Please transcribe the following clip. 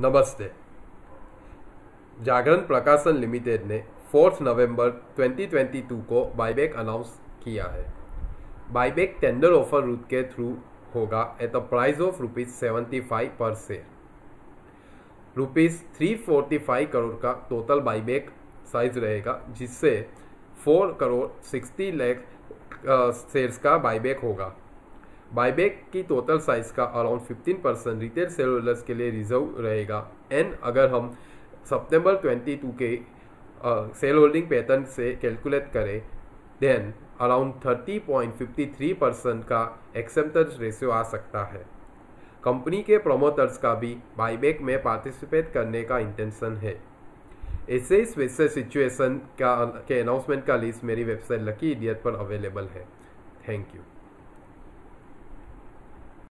नमस्ते। जागरण प्रकाशन लिमिटेड ने 4 नवंबर 2022 को बाईबैक अनाउंस किया है। बाईबैक टेंडर ऑफ़र रूट के थ्रू होगा at the price of rupees seventy five per share rupees three forty five crore का टोटल बाईबैक साइज़ रहेगा, जिससे four crore sixty lakh shares का बाईबैक होगा। बाईबैक की टोटल साइज़ का around 15 percent retail holders के लिए रिज़र्व रहेगा। एंड अगर हम सितंबर 22 के सेल होल्डिंग पैटर्न से कैलकुलेट करें देन अराउंड 30.53 परसेंट का एक्सेप्टेंस रेशियो आ सकता है। कंपनी के प्रोमोटर्स का भी बाईबैक में पार्टिसिपेट करने का इंटेंशन है। ऐसे इस वैसे सिचुएशन का, के अनाउंसमेंट का लिस्ट मेरी वेबसाइट लकी इडियट पर अवेलेबल है। Thank you